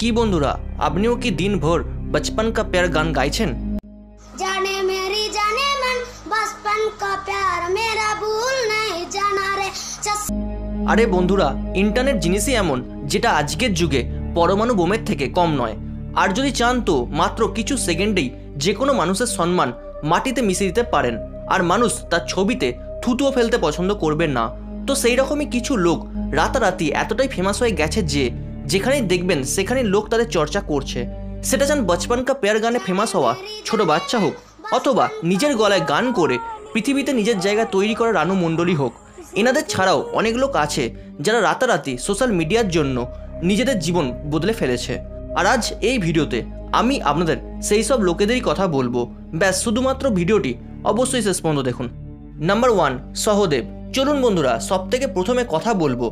কি বন্ধুরা আপনিও কি দিন ভোর বচপন কা প্যার গান গাইছেন? জানে মেরি জানে মন বচপন কা প্যার মেরা ভুল নাই জানা রে। আরে বন্ধুরা ইন্টারনেট জিনিসই এমন যেটা আজকের যুগে পরমাণু বোমের থেকে কম নয়। আর যদি চান তো মাত্র কিছু সেকেন্ডেই যে কোনো মানুষের সম্মান মাটিতে মিশে দিতে পারেন। আর মানুষ তার ছবিতে থুতুও ফেলতে পছন্দ করবেন না। তো সেই রকমই কিছু লোক রাতারাতি এতটাই ফেমাস হয়ে গেছে যে যেখানেই দেখবেন সেখানে লোক তাদের চর্চা করছে। সেটা যেন বচপন কা পেয়ার গানে ফেমাস হওয়া ছোট বাচ্চা হোক, অথবা নিজের গলায় গান করে পৃথিবীতে নিজের জায়গা তৈরি করা রানু মণ্ডলী হোক। এনাদের ছাড়াও অনেক লোক আছে যারা রাতারাতি সোশ্যাল মিডিয়ার জন্য নিজেদের জীবন বদলে ফেলেছে। আর আজ এই ভিডিওতে আমি আপনাদের সেই সব লোকেদেরই কথা বলব। ব্যাস, শুধুমাত্র ভিডিওটি অবশ্যই শেষ পর্যন্ত দেখুন। Number one Sahdev. চলুন বন্ধুরা সব থেকে প্রথমে কথা বলব।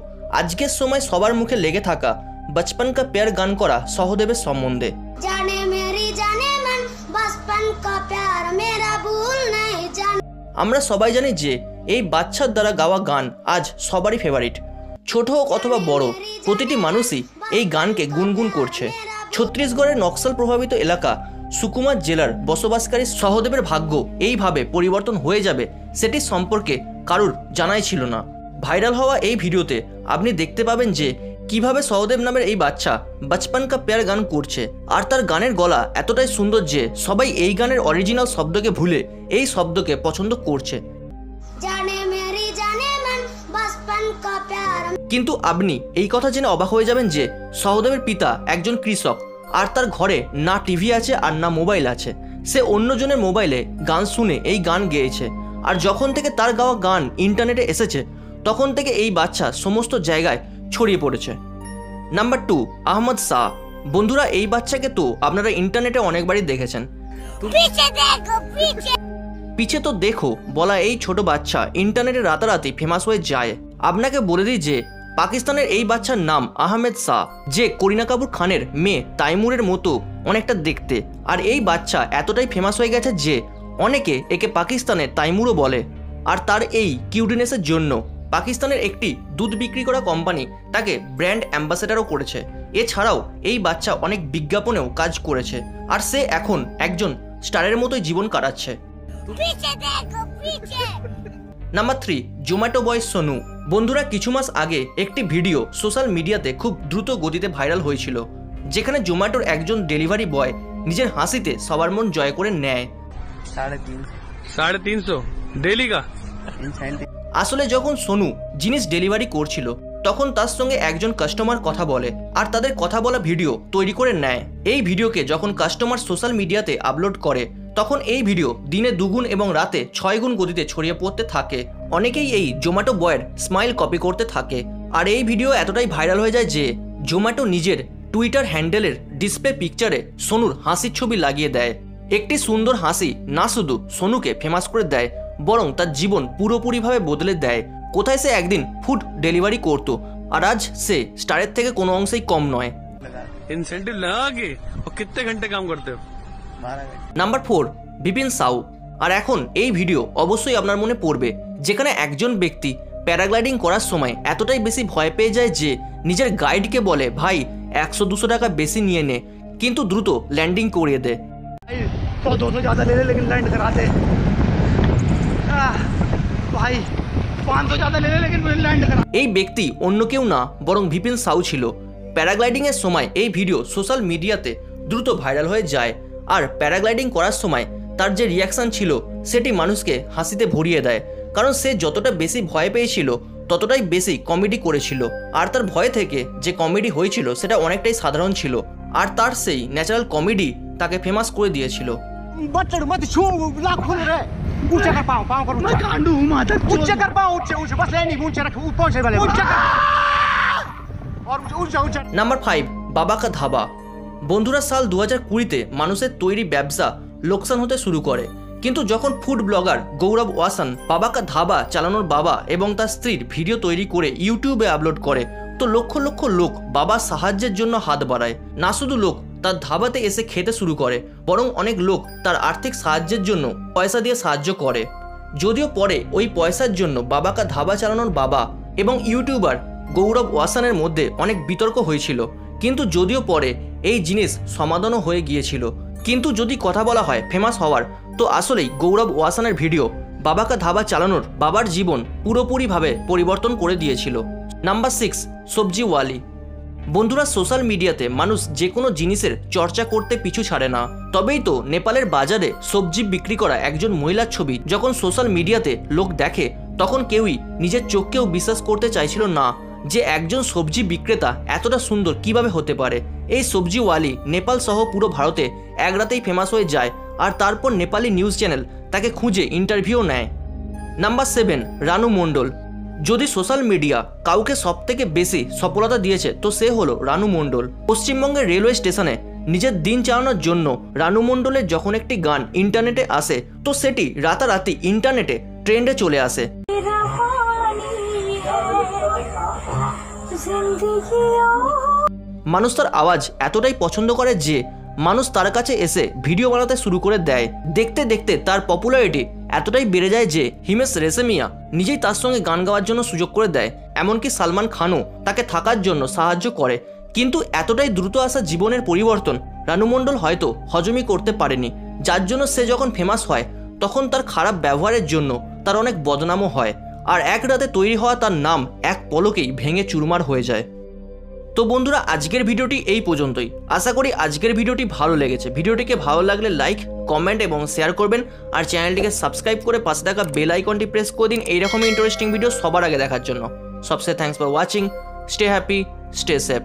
আজকের সময় সবার মুখে লেগে থাকা বচপন কা পেয়ার গান করা সহদেবের সম্বন্ধে जाने मेरी जाने मन बचपन का प्यार मेरा भूल नहीं जाना আমরা সবাই জানি যে এই বাচ্চার দ্বারা গাওয়া গান আজ সবারই ফেভারিট ছোট হোক অথবা বড় প্রতিটি মানুষই এই গানকে গুনগুন করছে ছত্তিশগড়ের নকশাল প্রভাবিত এলাকা সুকুমার জেলার বসবাসকারী সহদেবের ভাগ্য এইভাবে পরিবর্তন হয়ে যাবে সেটি সম্পর্কে কারুর জানাই ছিল না ভাইরাল হওয়া এই ভিডিওতে আপনি দেখতে পাবেন যে কীভাবে সহদেব নামের এই বাচ্চা বচপন কা প্যার গান করছে? আর তার গানের গলা এতটাই সুন্দর যে সবাই এই গানের অরিজিনাল শব্দকে ভুলে এই শব্দকে পছন্দ করছে। কিন্তু আপনি এই কথা জেনে অবাক হয়ে যাবেন যে সহদেবের পিতা একজন কৃষক আর তার ঘরে না টিভি আছে আর না মোবাইল আছে। সে অন্যজনের মোবাইলে গান শুনে এই গান গেয়েছে। আর যখন থেকে তার গাওয়া গান ইন্টারনেটে এসেছে তখন থেকে এই বাচ্চা সমস্ত জায়গায় ছড়িয়ে পড়েছে। নাম্বার টু আহমদ শাহ বন্ধুরা এই বাচ্চাকে তো আপনারা ইন্টারনেটে অনেকবারই দেখেছেন। পিছে তো দেখো বলা এই ছোট বাচ্চা ইন্টারনেটে রাতারাতি ফেমাস হয়ে যায়। আপনাকে বলে দিই যে পাকিস্তানের এই বাচ্চার নাম আহমেদ শাহ যে করিনা কাপুর খানের মেয়ে তাইমুরের মতো অনেকটা দেখতে। আর এই বাচ্চা এতটাই ফেমাস হয়ে গেছে যে অনেকে একে পাকিস্তানে তাইমুরও বলে। আর তার এই কিউটিনেসের জন্য পাকিস্তানের একটি দুধ বিক্রি করা কোম্পানি তাকে ব্র্যান্ড অ্যাম্বাসেডারও করেছে। এছাড়াও এই বাচ্চা অনেক বিজ্ঞাপনেও কাজ করেছে আর সে এখন একজন স্টারের মতোই জীবন কাটাচ্ছে। Number three Zomato boy Sonu. বন্ধুরা কিছু মাস আগে একটি ভিডিও সোশ্যাল মিডিয়াতে খুব দ্রুত গতিতে ভাইরাল হয়েছিল যেখানে জোম্যাটোর একজন ডেলিভারি বয় নিজের হাসিতে সবার মন জয় করে নেয়। সাড়ে তিনশো। ডেলি কা? আসলে যখন সোনু জিনিস ডেলিভারি করছিল, তখন তার সঙ্গে একজন কাস্টমার কথা বলে আর তাদের কথা বলা ভিডিও তৈরি করে নেয়। এই ভিডিওকে যখন কাস্টমার সোশ্যাল মিডিয়াতে আপলোড করে, তখন এই ভিডিও দিনে দুগুণ এবং রাতে ছয় গুণ গতিতে ছড়িয়ে পড়তে থাকে। অনেকেই এই জোম্যাটো বয়ের স্মাইল কপি করতে থাকে। আর এই ভিডিও এতটাই ভাইরাল হয়ে যায় যে জোম্যাটো নিজের টুইটার হ্যান্ডেলের ডিসপ্লে পিকচারে সোনুর হাসির ছবি লাগিয়ে দেয়। একটি সুন্দর হাসি না শুধু সোনুকে ফেমাস করে দেয় বরং তার জীবন পুরোপুরিভাবে বদলে দেয়। কোথায় সে একদিন ফুড ডেলিভারি করত আর আজ সে স্টারের থেকে কোনো অংশেই কম নয়। ইনসেন্টিভ লাগে নাম্বার ফোর বিপিন সাউ। আর এখন এই ভিডিও অবশ্যই আপনার মনে পড়বে যেখানে একজন ব্যক্তি প্যারাগ্লাইডিং করার সময় এতটাই বেশি ভয় পেয়ে যায় যে নিজের গাইডকে বলে ভাই একশো দুশো টাকা বেশি নিয়ে নে। কিন্তু দ্রুত ল্যান্ডিং করিয়ে দেয়। तो दो सौ ज़्यादा ले ले लेकिन लैंड कराते आह, भाई पाँच सौ ज़्यादा ले ले लेकिन मुझे लैंड करा এই ব্যক্তি অন্য কেউ না বরং বিপিন সাউ ছিল প্যারাগ্লাইডিংয়ের সময় এই ভিডিও সোশ্যাল মিডিয়াতে দ্রুত ভাইরাল হয়ে যায় আর প্যারাগ্লাইডিং করার সময় তার যে রিয়াকশন ছিল সেটি মানুষকে হাসিতে ভরিয়ে দেয় কারণ সে যতটা বেশি ভয় পেয়েছিল ততটাই বেশি কমেডি করেছিল আর তার ভয় থেকে যে কমেডি হয়েছিল সেটা অনেকটাই সাধারণ ছিল আর তার সেই ন্যাচারাল কমেডি তাকে ফেমাস করে দিয়েছিল Vale. ধাবা বন্ধুরা সাল দু হাজার কুড়িতে মানুষের তৈরি ব্যবসা লোকসান হতে শুরু করে। কিন্তু যখন ফুড ব্লগার গৌরব ওয়াসান বাবাকা ধাবা চালানোর বাবা এবং তার স্ত্রীর ভিডিও তৈরি করে ইউটিউবে আপলোড করে তো লক্ষ লক্ষ লোক বাবার সাহায্যের জন্য হাত বাড়ায়। না শুধু লোক তার ধাবাতে এসে খেতে শুরু করে, বরং অনেক লোক তার আর্থিক সাহায্যের জন্য পয়সা দিয়ে সাহায্য করে। যদিও পরে ওই পয়সার জন্য বাবাকা ধাবা চালানোর বাবা এবং ইউটিউবার গৌরব ওয়াসানের মধ্যে অনেক বিতর্ক হয়েছিল। কিন্তু যদিও পরে এই জিনিস সমাধানও হয়ে গিয়েছিল। কিন্তু যদি কথা বলা হয় ফেমাস হওয়ার, তো আসলেই গৌরব ওয়াসানের ভিডিও বাবাকা ধাবা চালানোর বাবার জীবন পুরোপুরিভাবে পরিবর্তন করে দিয়েছিল। নাম্বার সিক্স সবজি ওয়ালি। বন্ধুরা সোশ্যাল মিডিয়াতে মানুষ যে কোনো জিনিসের চর্চা করতে পিছু ছাড়ে না। তবেই তো নেপালের বাজারে সবজি বিক্রি করা একজন মহিলার ছবি যখন সোশ্যাল মিডিয়াতে লোক দেখে, তখন কেউই নিজের চোখকেও বিশ্বাস করতে চাইছিল না যে একজন সবজি বিক্রেতা এতটা সুন্দর কীভাবে হতে পারে। এই সবজিওয়ালি নেপাল সহ পুরো ভারতে এক রাতেই ফেমাস হয়ে যায় আর তারপর নেপালি নিউজ চ্যানেল তাকে খুঁজে ইন্টারভিউ নেয়। Number seven Ranu Mondal. যদি সোশ্যাল মিডিয়া কাউকে সব থেকে বেশি সফলতা দিয়েছে, তো সে হলো রানু মণ্ডল। পশ্চিমবঙ্গের রেলওয়ে স্টেশনে নিজের দিন চালানোর জন্য রানু মণ্ডলের যখন একটি গান ইন্টারনেটে আসে, তো সেটি রাতারাতি ইন্টারনেটে ট্রেন্ডে চলে আসে। মানুষ তার আওয়াজ এতটাই পছন্দ করে যে মানুষ তার কাছে এসে ভিডিও বানাতে শুরু করে দেয়। দেখতে দেখতে তার পপুলারিটি এতটাই বেড়ে যায় যে হিমেশ রেশেমিয়া নিজেই তার সঙ্গে গান গাওয়ার জন্য সুযোগ করে দেয়। এমনকি সালমান খানও তাকে থাকার জন্য সাহায্য করে। কিন্তু এতটাই দ্রুত আসা জীবনের পরিবর্তন রানু মণ্ডল হয়তো হজমই করতে পারেনি। যার জন্য সে যখন ফেমাস হয়, তখন তার খারাপ ব্যবহারের জন্য তার অনেক বদনামও হয়। আর এক রাতে তৈরি হওয়া তার নাম এক পলকেই ভেঙে চুরমার হয়ে যায়। তো বন্ধুরা, আজকের ভিডিওটি এই পর্যন্তই। আশা করি আজকের ভিডিওটি ভালো লেগেছে। ভিডিওটিকে ভালো লাগলে লাইক, কমেন্ট এবং শেয়ার করবেন আর চ্যানেলটিকে সাবস্ক্রাইব করে পাশে থাকা বেল আইকনটি প্রেস করে দিন এইরকমই ইন্টারেস্টিং ভিডিও সবার আগে দেখার জন্য। সবসে thanks for watching stay happy stay safe